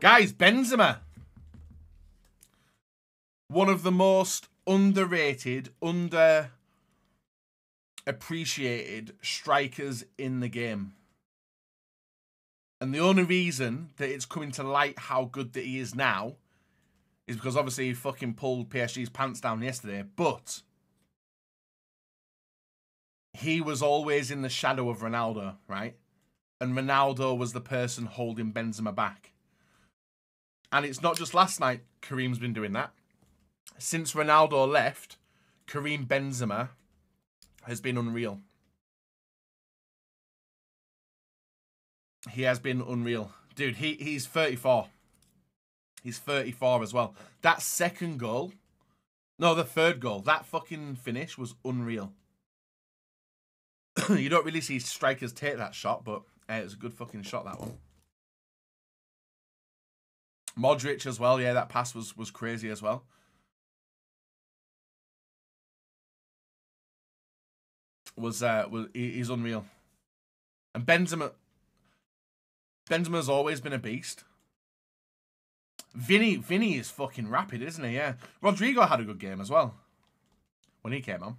Guys, Benzema. One of the most underrated, under appreciated strikers in the game. And the only reason that it's coming to light how good that he is now is because obviously he fucking pulled PSG's pants down yesterday. But he was always in the shadow of Ronaldo, right? And Ronaldo was the person holding Benzema back. And it's not just last night Karim's been doing that. Since Ronaldo left, Karim Benzema has been unreal. He has been unreal. Dude, he, he's 34. He's 34 as well. That second goal, no, the third goal, that fucking finish was unreal. you don't really see strikers take that shot, but uh, it was a good fucking shot, that one. Modric as well. Yeah, that pass was, was crazy as well. Was uh was he's unreal. And Benzema Benzema's always been a beast. Vinny Vinny is fucking rapid, isn't he? Yeah. Rodrygo had a good game as well. When he came on.